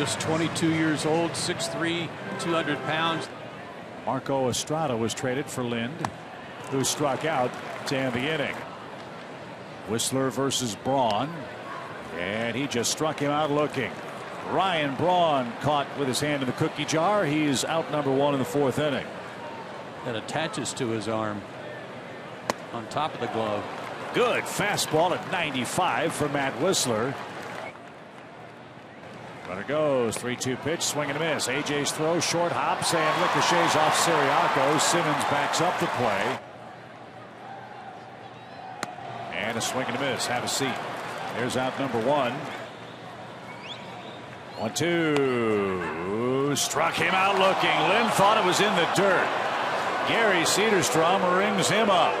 Just 22 years old, 6'3", 200 pounds. Marco Estrada was traded for Lind, who struck out to end the inning. Wisler versus Braun, and he just struck him out looking. Ryan Braun caught with his hand in the cookie jar. He's out number one in the fourth inning. That attaches to his arm on top of the glove. Good fastball at 95 for Matt Wisler. Runner goes 3 2 pitch swing and a miss. AJ's throw short hops and ricochets off Ciriaco. Simmons backs up the play. And a swing and a miss. Have a seat. Here's out number one. One two. Struck him out looking. Lind thought it was in the dirt. Gary Cederstrom rings him up.